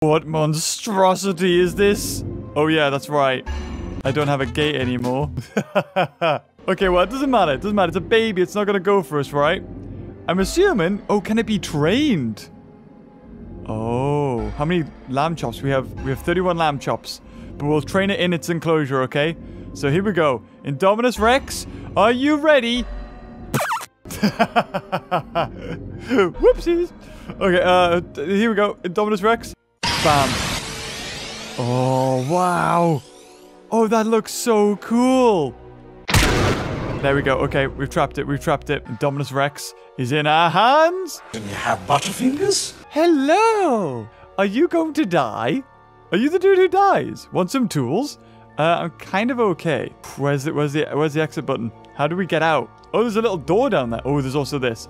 What monstrosity is this? Oh yeah, that's right. I don't have a gate anymore. okay, well, it doesn't matter. It doesn't matter. It's a baby. It's not going to go for us, right? I'm assuming... Oh, can it be trained? Oh, how many lamb chops? We have we have 31 lamb chops. But we'll train it in its enclosure, okay? So here we go. Indominus Rex, are you ready? Whoopsies. Okay, uh, here we go. Indominus Rex. Bam. Oh, wow. Oh, that looks so cool. There we go. Okay, we've trapped it. We've trapped it. Dominus Rex is in our hands. Can you have butterfingers? Hello. Are you going to die? Are you the dude who dies? Want some tools? Uh, I'm kind of okay. Where's the, where's the, where's the exit button? How do we get out? Oh, there's a little door down there. Oh, there's also this.